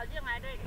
小静来这里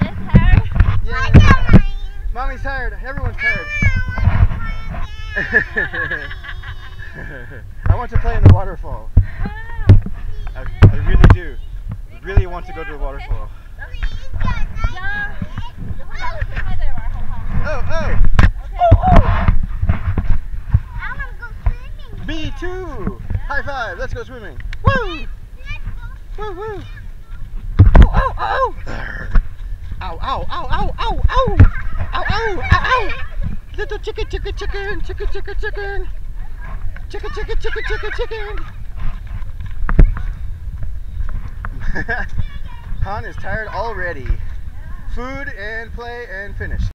Yeah. Mommy's tired. Everyone's tired. I want to play in the waterfall. I, I really do. I really want to go to the waterfall. Oh, oh. Oh, oh. Me too. High five. Let's go swimming. Woo! Woo, woo. ow, ow, ow, ow, ow, ow, ow, ow. Little chicken, chicken, chicken, chicken, chicken, chicken. Chicken, chicken, chicken, chicken, chicken. Han is tired already. Food and play and finish.